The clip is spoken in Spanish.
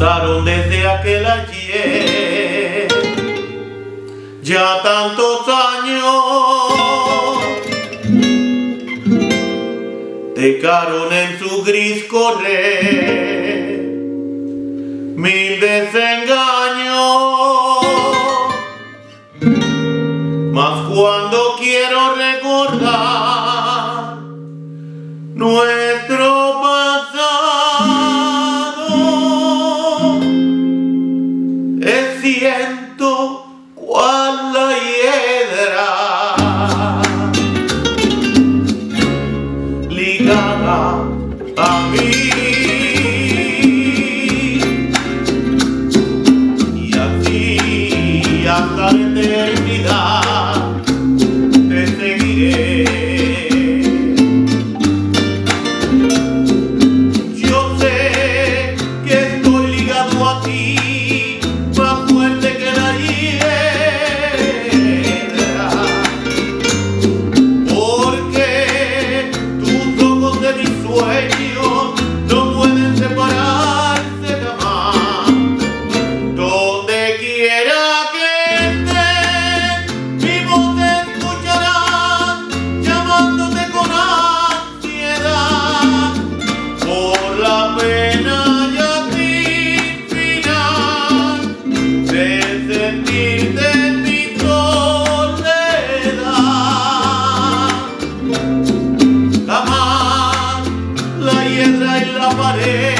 pasaron desde aquel ayer. Ya tantos años dejaron en su gris correr. Mil desengaños mas cuando quiero recordar nuestro siento cual la hiedra ligada a mí. Y así hasta la eternidad. away. yeah.